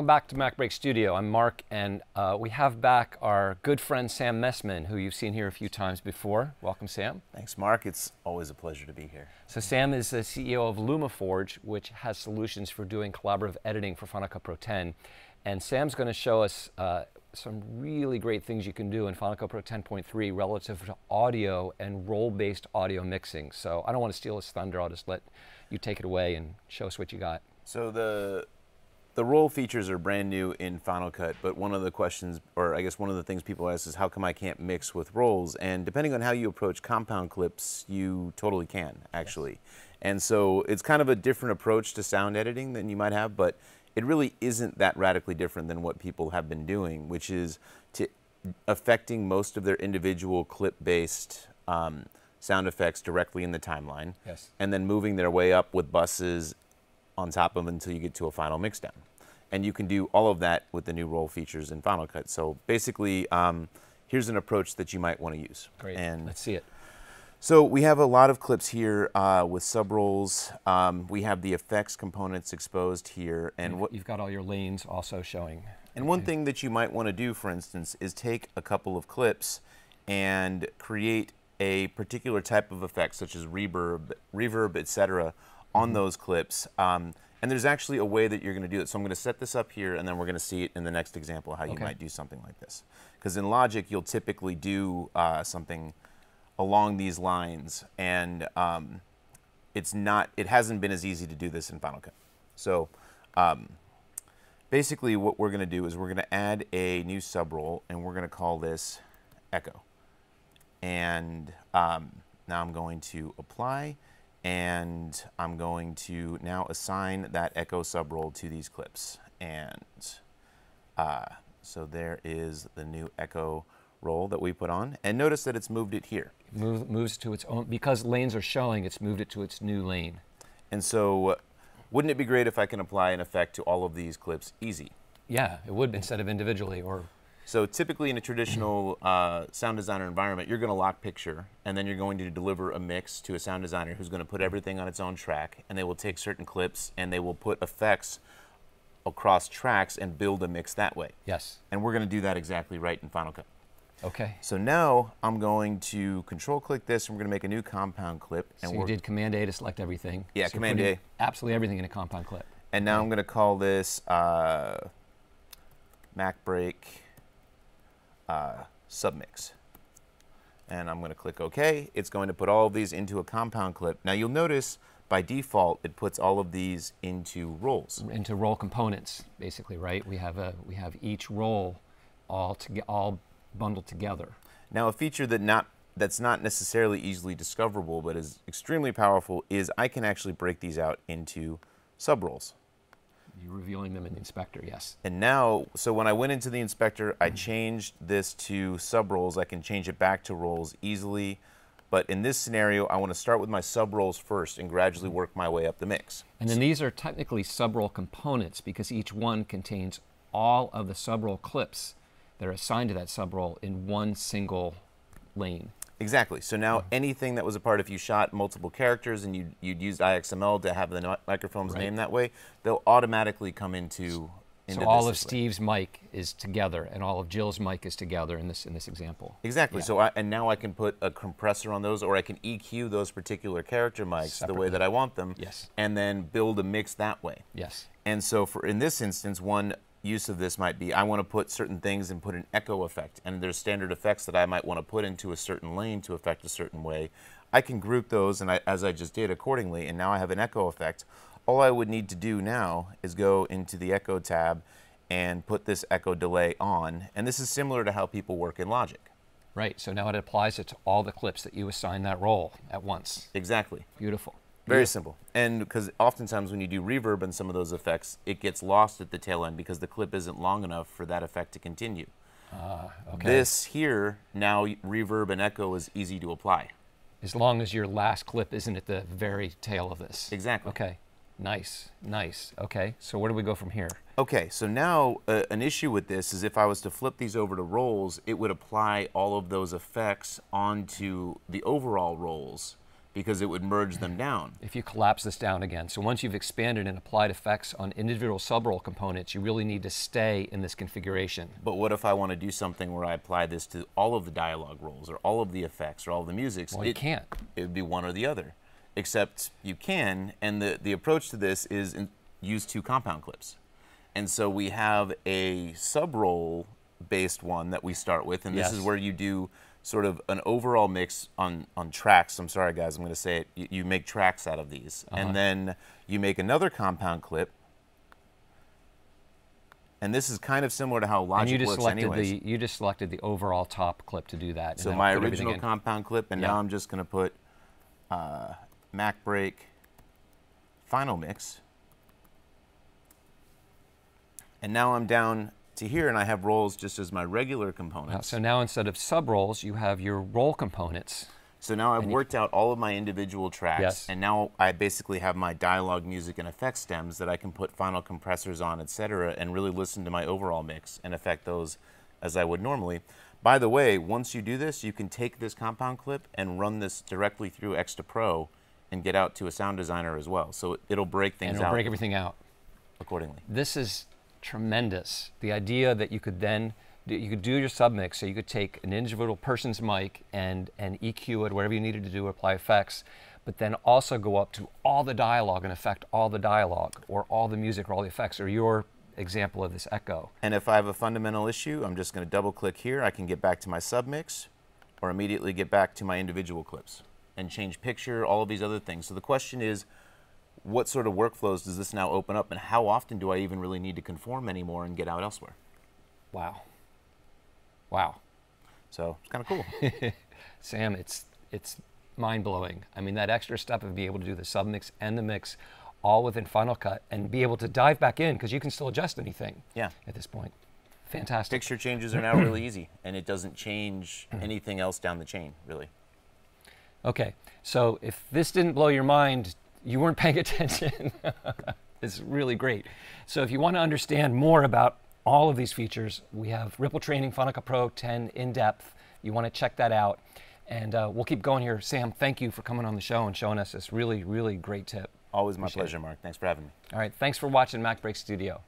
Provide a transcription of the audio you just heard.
Welcome back to MacBreak Studio. I'm Mark, and uh, we have back our good friend Sam Mestman, who you've seen here a few times before. Welcome, Sam. Thanks, Mark. It's always a pleasure to be here. So Sam is the CEO of LumaForge, which has solutions for doing collaborative editing for Final Cut Pro 10. And Sam's going to show us uh, some really great things you can do in Final Cut Pro 10.3 relative to audio and role-based audio mixing. So I don't want to steal his thunder. I'll just let you take it away and show us what you got. So the the role features are brand new in Final Cut, but one of the questions, or I guess one of the things people ask is how come I can't mix with roles? And depending on how you approach compound clips, you totally can, actually. Yes. And so it's kind of a different approach to sound editing than you might have, but it really isn't that radically different than what people have been doing, which is to affecting most of their individual clip-based um, sound effects directly in the timeline, yes. and then moving their way up with buses on top of them until you get to a final mixdown. And you can do all of that with the new role features in Final Cut. So basically, um, here's an approach that you might want to use. Great. And Let's see it. So we have a lot of clips here uh, with sub roles. Um, we have the effects components exposed here, and you've, what you've got all your lanes also showing. And one thing that you might want to do, for instance, is take a couple of clips and create a particular type of effect, such as reverb, reverb, etc., on mm -hmm. those clips. Um, and there's actually a way that you're going to do it. So I'm going to set this up here, and then we're going to see it in the next example how you okay. might do something like this. Because in Logic, you'll typically do uh, something along these lines, and um, it's not. It hasn't been as easy to do this in Final Cut. So um, basically, what we're going to do is we're going to add a new subrole, and we're going to call this Echo. And um, now I'm going to apply and I'm going to now assign that echo sub subrole to these clips. And uh, so there is the new echo role that we put on. And notice that it's moved it here. Move, moves to its own, because lanes are showing, it's moved it to its new lane. And so wouldn't it be great if I can apply an effect to all of these clips easy? Yeah, it would instead of individually or so typically in a traditional uh, sound designer environment, you're going to lock picture, and then you're going to deliver a mix to a sound designer who's going to put everything on its own track, and they will take certain clips and they will put effects across tracks and build a mix that way. Yes. And we're going to do that exactly right in Final Cut. Okay. So now I'm going to control click this, and we're going to make a new compound clip. And so you did Command A to select everything. Yeah, so Command A. Absolutely everything in a compound clip. And now. I'm going to call this uh, Mac Break uh, submix. And I'm going to click OK. It's going to put all of these into a compound clip. Now you'll notice by default it puts all of these into roles. Into role components, basically, right? We have a we have each role all to, all bundled together. Now a feature that not that's not necessarily easily discoverable but is extremely powerful is I can actually break these out into subroles. You're revealing them in the inspector, yes. And now, so when I went into the inspector, I changed this to sub roles. I can change it back to roles easily. But in this scenario, I want to start with my sub roles first and gradually work my way up the mix. And then these are technically sub role components because each one contains all of the sub role clips that are assigned to that sub role in one single lane. Exactly. So now anything that was a part, if you shot multiple characters and you'd, you'd used iXML to have the microphones right. named that way, they'll automatically come into. into so all of Steve's mic is together, and all of Jill's mic is together in this in this example. Exactly. Yeah. So I, and now I can put a compressor on those, or I can EQ those particular character mics Separately. the way that I want them. Yes. And then build a mix that way. Yes. And so for in this instance, one use of this might be I want to put certain things and put an echo effect, and there's standard effects that I might want to put into a certain lane to affect a certain way. I can group those, and I, as I just did accordingly, and now I have an echo effect. All I would need to do now is go into the echo tab and put this echo delay on, and this is similar to how people work in Logic. Right, so now it applies it to all the clips that you assign that role at once. Exactly. Beautiful. Very yeah. simple. And because oftentimes when you do reverb and some of those effects, it gets lost at the tail end because the clip isn't long enough for that effect to continue. Uh, okay. This here, now reverb and echo is easy to apply. As long as your last clip isn't at the very tail of this. Exactly. Okay. Nice, nice. Okay, so where do we go from here? Okay, so now uh, an issue with this is if I was to flip these over to roles, it would apply all of those effects onto the overall roles because it would merge them down. If you collapse this down again. So once you've expanded and applied effects on individual sub-role components, you really need to stay in this configuration. But what if I want to do something where I apply this to all of the dialogue roles or all of the effects or all of the musics? Well, you can't. It would be one or the other. Except you can, and the, the approach to this is in, use two compound clips. And so we have a sub-role based one that we start with, and this is where you do sort of an overall mix on, on tracks. I'm sorry, guys, I'm going to say it. You, you make tracks out of these. Uh-huh. And then you make another compound clip. And this is kind of similar to how Logic And you just works anyways. the you just selected the overall top clip to do that. and So my original compound clip, and Yeah. now I'm just going to put uh, Mac Break Final Mix. And now I'm down to here, and I have roles just as my regular components. so now instead of sub roles, you have your role components. So now I've And worked out all of my individual tracks, Yes. and now I basically have my dialogue, music, and effect stems that I can put final compressors on, etc., and really listen to my overall mix and affect those as I would normally. By the way, once you do this, you can take this compound clip and run this directly through X2Pro and get out to a sound designer as well. So it- it'll break things and it'll out break everything out. accordingly. This is tremendous. The idea that you could then you could do your submix, so you could take an individual person's mic and and EQ it, whatever you needed to do, apply effects, but then also go up to all the dialogue and affect all the dialogue, or all the music, or all the effects, or your example of this echo. And if I have a fundamental issue, I'm just going to double click here. I can get back to my submix or immediately get back to my individual clips and change picture, all of these other things. So the question is, what sort of workflows does this now open up and how often do I even really need to conform anymore and get out elsewhere? Wow. Wow. So it's kind of cool. Sam, it's it's mind blowing. I mean, that extra step of being able to do the submix and the mix all within Final Cut and be able to dive back in because you can still adjust anything. Yeah. At this point, fantastic. Picture changes are now really easy and it doesn't change anything else down the chain, really. Okay, so if this didn't blow your mind, you weren't paying attention. it's really great. So if you want to understand more about all of these features, we have Ripple Training Cut Pro 10 in depth. You want to check that out. And uh, we'll keep going here. Sam, thank you for coming on the show and showing us this really, really great tip. Always my Appreciate it. pleasure, Mark. Thanks for having me. All right, thanks for watching MacBreak Studio.